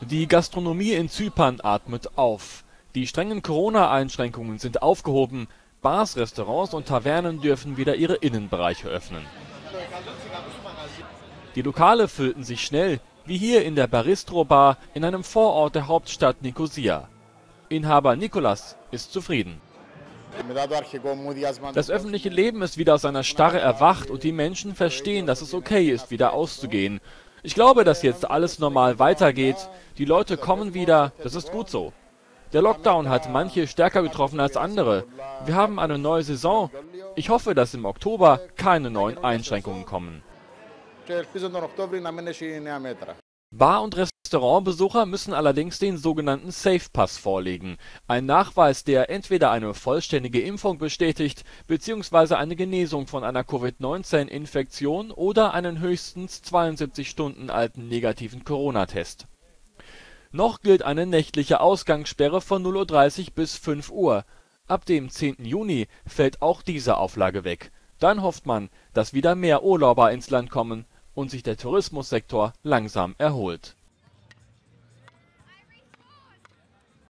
Die Gastronomie in Zypern atmet auf. Die strengen Corona-Einschränkungen sind aufgehoben, Bars, Restaurants und Tavernen dürfen wieder ihre Innenbereiche öffnen. Die Lokale füllten sich schnell, wie hier in der Baristro Bar in einem Vorort der Hauptstadt Nikosia. Inhaber Nikolas ist zufrieden. Das öffentliche Leben ist wieder aus seiner Starre erwacht und die Menschen verstehen, dass es okay ist, wieder auszugehen. Ich glaube, dass jetzt alles normal weitergeht. Die Leute kommen wieder, das ist gut so. Der Lockdown hat manche stärker getroffen als andere. Wir haben eine neue Saison. Ich hoffe, dass im Oktober keine neuen Einschränkungen kommen. Bar- und Restaurantbesucher müssen allerdings den sogenannten Safe Pass vorlegen, ein Nachweis, der entweder eine vollständige Impfung bestätigt bzw. eine Genesung von einer Covid-19-Infektion oder einen höchstens 72 Stunden alten negativen Corona-Test. Noch gilt eine nächtliche Ausgangssperre von 0:30 Uhr bis 5 Uhr. Ab dem 10. Juni fällt auch diese Auflage weg. Dann hofft man, dass wieder mehr Urlauber ins Land kommen und sich der Tourismussektor langsam erholt